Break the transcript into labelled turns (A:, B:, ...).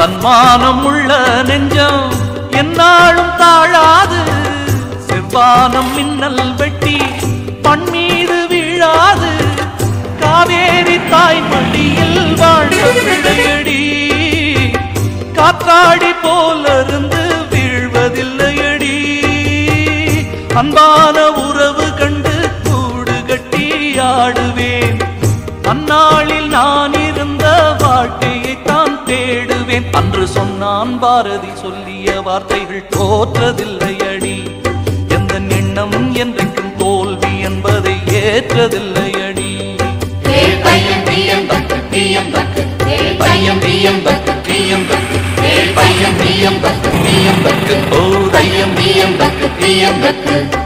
A: தன்மானம் உள்ள நெஞ்சம் என்னாலும் தாழாது. செவ்வானம் மின்னல் வெட்டி பண்மீது வீழாது. காவேரி தாய் மடியில் வாழ்ந்தடி பிள்ளையடி. காற்றாடி போலிருந்து வீழ்வதில்லையடி. அன்பான உறவு கண்டு கூடு கட்டி ஆடுவேன். அந்நாளில் நான் இருந்த வாழ்க்கை அன்று சொன்னான் பாரதி சொல்லிய வார்த்தைகள் தோற்றதில்லையடி. எந்த எண்ணம் என்றைக்கும் தோல்வி என்பதை ஏற்றதில்லையடி.
B: பையம் பியம் பக்கு பியம் பக்கு பையம் பியம் பக்கு பியம் பக்கு பையம் பியம் பக்கு பியம் பக்கு ஓ தையம். பியம் பக்கு பியம் பக்கு